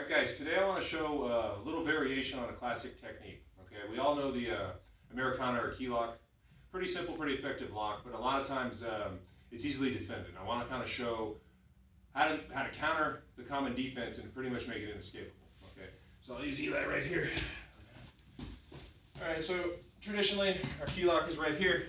All right, guys, today I want to show uh, a little variation on a classic technique. Okay, we all know the uh, Americana or key lock. Pretty simple, pretty effective lock, but a lot of times um, it's easily defended. I want to kind of show how to, how to counter the common defense and pretty much make it inescapable. Okay, so I'll use Eli right here. All right, so traditionally our key lock is right here,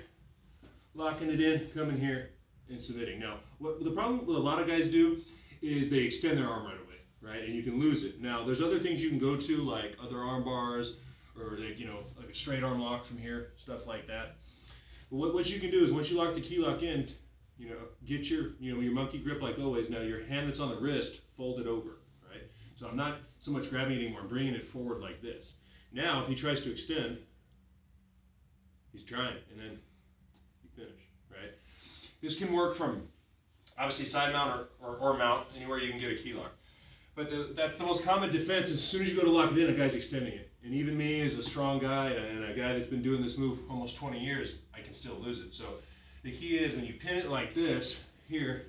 locking it in, coming here, and submitting. Now, what the problem what a lot of guys do is they extend their arm right away, right? And you can lose it. Now, there's other things you can go to like other arm bars or like, you know, like a straight arm lock from here, stuff like that. But what, what you can do is once you lock the key lock in, you know, get your, you know, your monkey grip like always. Now your hand that's on the wrist, fold it over, right? So I'm not so much grabbing anymore, I'm bringing it forward like this. Now, if he tries to extend, he's trying, and then you finish, right? This can work from obviously side mount or, or, or mount, anywhere you can get a key lock. But the, that's the most common defense. As soon as you go to lock it in, a guy's extending it. And even me, as a strong guy and a guy that's been doing this move almost 20 years, I can still lose it. So the key is when you pin it like this, here.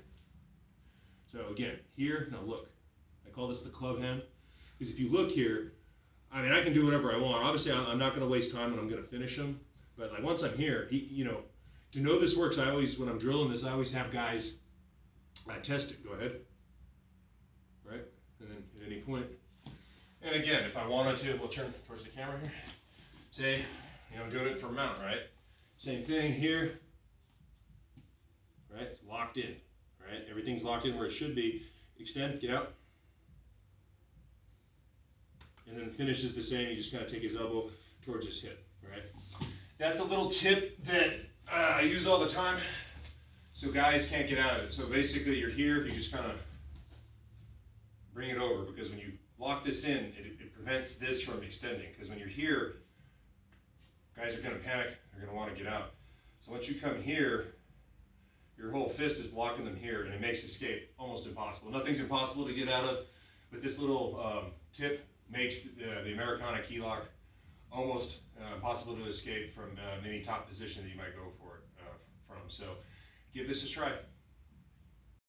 So again, here, now look. I call this the club hand. Because if you look here, I mean, I can do whatever I want. Obviously, I'm not going to waste time and I'm going to finish him. But like once I'm here, he, you know, to know this works, I always, when I'm drilling this, I always have guys uh, test it. Go ahead. Right? And then at any point. And again, if I wanted to, we'll turn towards the camera here. Say, you know, I'm doing it for mount, right? Same thing here. Right? It's locked in. Right? Everything's locked in where it should be. Extend, get out. And then finishes the same. You just kind of take his elbow towards his hip. Right? That's a little tip that uh, I use all the time so guys can't get out of it. So basically you're here, you just kind of bring it over because when you lock this in, it, it prevents this from extending because when you're here, guys are going to panic, they're going to want to get out. So once you come here, your whole fist is blocking them here and it makes escape almost impossible. Nothing's impossible to get out of, but this little um, tip makes the, the Americana key lock almost uh, possible to escape from uh, any top position that you might go for it uh, from. So give this a try.